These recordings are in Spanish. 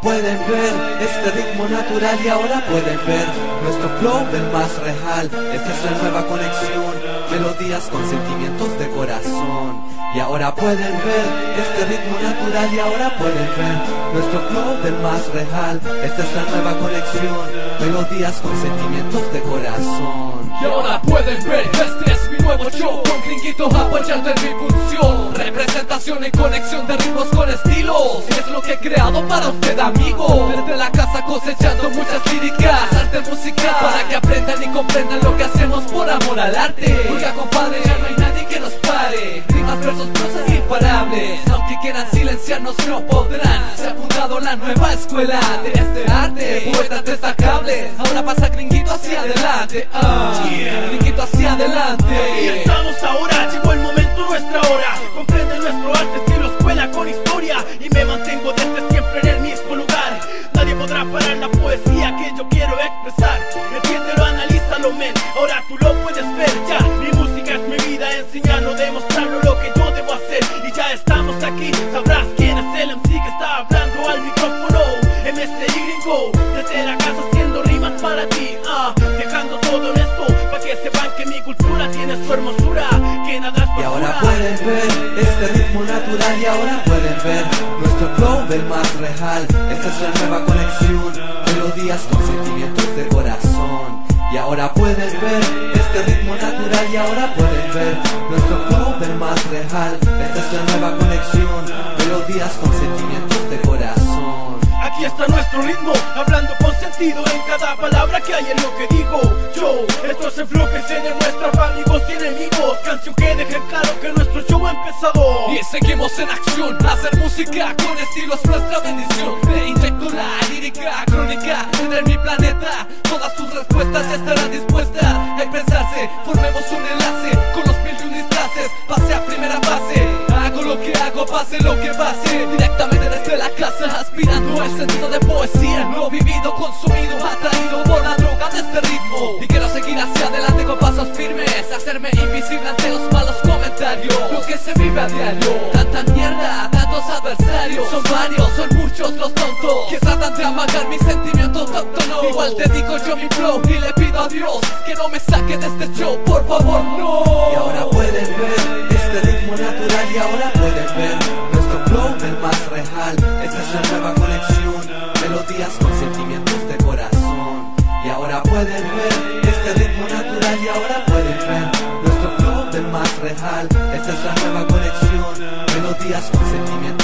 pueden ver este ritmo natural y ahora pueden ver nuestro flow del más real. Esta es la nueva conexión, melodías con sentimientos de corazón. Y ahora pueden ver este ritmo natural y ahora pueden ver nuestro flow del más real. Esta es la nueva conexión, melodías con sentimientos de corazón. Y ahora pueden ver este es nuevo show Con gringuitos apoyando en mi función. Representación y conexión de ritmos con estilos. Es lo que he creado para usted amigo. Desde la casa cosechando muchas líricas Arte musical Para que aprendan y comprendan lo que hacemos por amor al arte. Oiga compadre, ya no hay nadie que nos pare. Rimas, versos, prosas imparables. Aunque quieran silenciarnos no podrán. Se ha fundado la nueva escuela de este arte. Poetas destacables. Ahora pasa gringuito hacia adelante. Ah. Adelante. Y estamos ahora, llegó el momento, nuestra hora. Comprende nuestro arte, estilo escuela con historia. Y me mantengo desde siempre en el mismo lugar. Nadie podrá parar la poesía que yo quiero expresar. Entiéndelo, analízalo, men. Ahora tú lo puedes ver ya. Mi música es mi vida, enseñarlo, demostrarlo lo que yo debo hacer. Y ya estamos aquí, sabrás quién es el MC que está hablando al micrófono. MC Gringo, desde la casa haciendo rimas para ti ahora pueden ver este ritmo natural y ahora pueden ver nuestro flow del más real. Esta es la nueva conexión, melodías con sentimientos de corazón. Y ahora pueden ver este ritmo natural y ahora pueden ver nuestro flow del más real. Esta es la nueva conexión, melodías con sentimientos de corazón. Aquí está nuestro ritmo, en cada palabra que hay en lo que digo yo. Esto es el flow que se demuestra amigos y enemigos. Canción que deje claro que nuestro show ha empezado. Y seguimos en acción, hacer música con estilo es nuestra bendición. Te inyecto la lírica crónica en mi planeta. Todas tus respuestas estarán pase lo que pase. Directamente desde la casa, aspirando al sentido de poesía. Lo vivido, consumido, atraído por la droga de este ritmo. Y quiero seguir hacia adelante con pasos firmes. Hacerme invisible ante los malos comentarios. Lo que se vive a diario. Tanta mierda, tantos adversarios. Son varios, son muchos los tontos. Que tratan de amagar mis sentimientos autóctonos. Igual dedico yo mi flow y le pido a Dios que no me saque de este show, por favor, no. Y ahora pueden ver este ritmo natural y ahora pueden ver nuestro flow del más real. Esta es la nueva conexión, melodías con sentimientos de corazón. Y ahora pueden ver este ritmo natural y ahora pueden ver nuestro flow del más real. Esta es la nueva conexión, melodías con sentimientos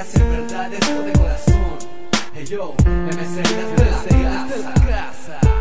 hacer verdades de corazón. Hey yo, MC, las de la grasa.